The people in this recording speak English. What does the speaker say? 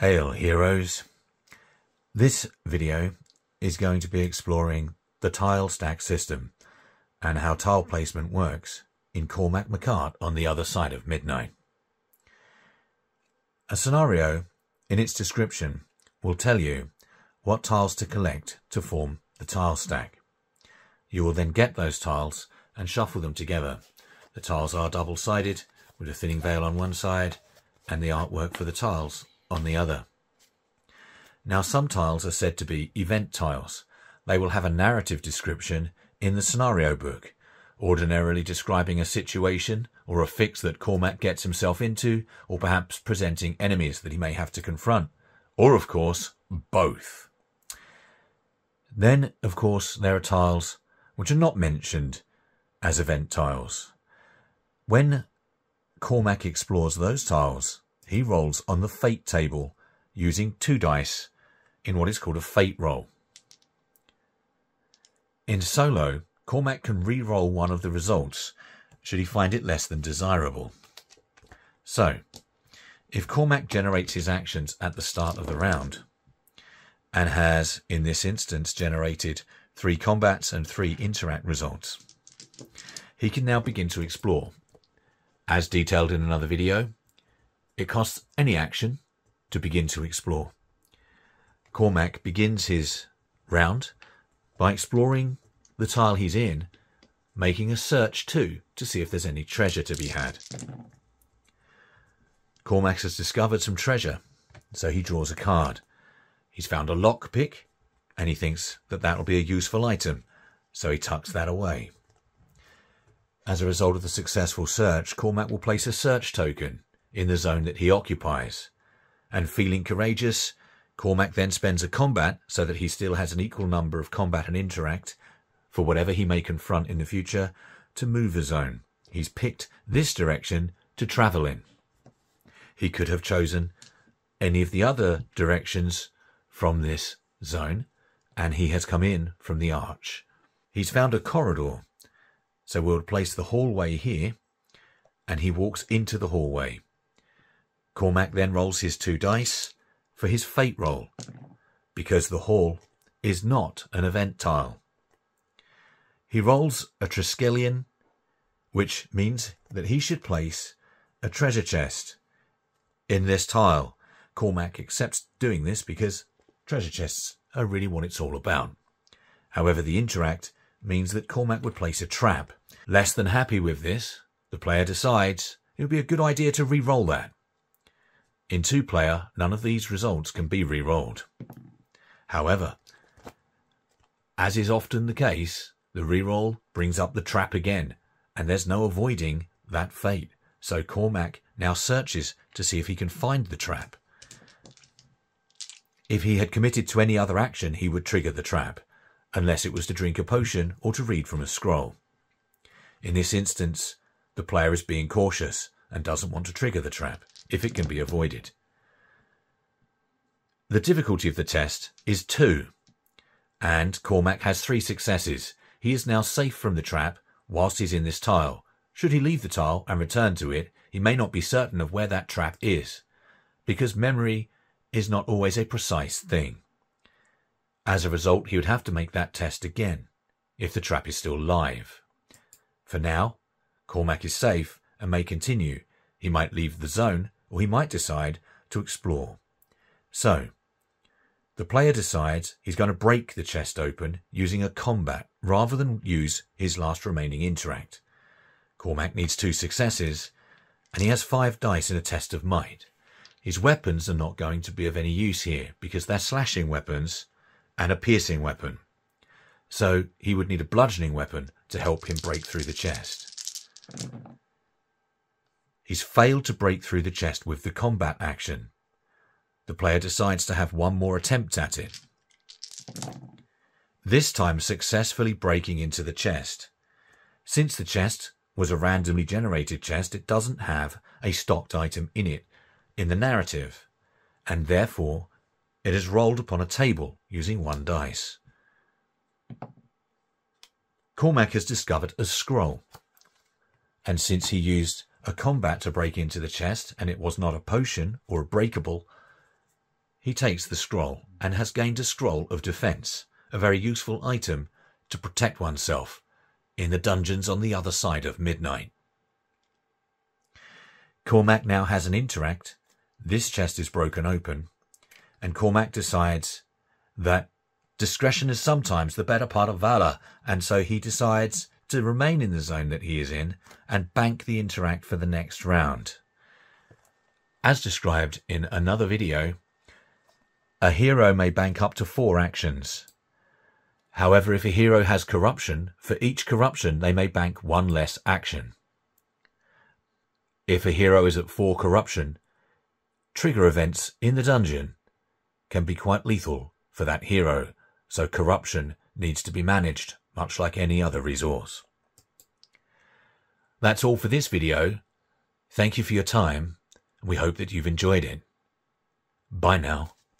Hail heroes! This video is going to be exploring the tile stack system and how tile placement works in Cormac mac Airt on the other side of midnight. A scenario in its description will tell you what tiles to collect to form the tile stack. You will then get those tiles and shuffle them together. The tiles are double-sided with a thinning veil on one side and the artwork for the tiles on the other. Now some tiles are said to be event tiles. They will have a narrative description in the scenario book, ordinarily describing a situation or a fix that Cormac gets himself into, or perhaps presenting enemies that he may have to confront, or of course, both. Then, of course, there are tiles which are not mentioned as event tiles. When Cormac explores those tiles, he rolls on the fate table using two dice in what is called a fate roll. In solo, Cormac can re-roll one of the results should he find it less than desirable. So, if Cormac generates his actions at the start of the round, and has, in this instance, generated three combats and three interact results, he can now begin to explore. As detailed in another video, it costs any action to begin to explore. Cormac begins his round by exploring the tile he's in, making a search too to see if there's any treasure to be had. Cormac has discovered some treasure, so he draws a card. He's found a lockpick, and he thinks that that'll be a useful item, so he tucks that away. As a result of the successful search, Cormac will place a search token in the zone that he occupies. And feeling courageous, Cormac then spends a combat so that he still has an equal number of combat and interact for whatever he may confront in the future to move the zone. He's picked this direction to travel in. He could have chosen any of the other directions from this zone, and he has come in from the arch. He's found a corridor, so we'll place the hallway here, and he walks into the hallway. Cormac then rolls his two dice for his fate roll, because the hall is not an event tile. He rolls a Triskelion, which means that he should place a treasure chest in this tile. Cormac accepts doing this because treasure chests are really what it's all about. However, the interact means that Cormac would place a trap. Less than happy with this, the player decides it would be a good idea to re-roll that. In two-player, none of these results can be re-rolled. However, as is often the case, the re-roll brings up the trap again, and there's no avoiding that fate. So Cormac now searches to see if he can find the trap. If he had committed to any other action, he would trigger the trap, unless it was to drink a potion or to read from a scroll. In this instance, the player is being cautious and doesn't want to trigger the trap if it can be avoided. The difficulty of the test is 2, and Cormac has three successes. He is now safe from the trap whilst he's in this tile. Should he leave the tile and return to it, he may not be certain of where that trap is, because memory is not always a precise thing. As a result, he would have to make that test again, if the trap is still live. For now, Cormac is safe and may continue. He might leave the zone or he might decide to explore. So, the player decides he's going to break the chest open using a combat rather than use his last remaining interact. Cormac needs two successes, and he has five dice in a test of might. His weapons are not going to be of any use here because they're slashing weapons and a piercing weapon. So he would need a bludgeoning weapon to help him break through the chest. He's failed to break through the chest with the combat action. The player decides to have one more attempt at it. This time successfully breaking into the chest. Since the chest was a randomly generated chest, it doesn't have a stocked item in it in the narrative, and therefore it is rolled upon a table using one dice. Cormac has discovered a scroll, and since he used a combat to break into the chest, and it was not a potion or a breakable, he takes the scroll and has gained a scroll of defense, a very useful item to protect oneself in the dungeons on the other side of midnight. Cormac now has an interact. This chest is broken open, and Cormac decides that discretion is sometimes the better part of valor, and so he decides to remain in the zone that he is in and bank the interact for the next round. As described in another video, a hero may bank up to four actions. However, if a hero has corruption, for each corruption they may bank one less action. If a hero is at four corruption, trigger events in the dungeon can be quite lethal for that hero, so corruption needs to be managed, much like any other resource. That's all for this video. Thank you for your time, and we hope that you've enjoyed it. Bye now.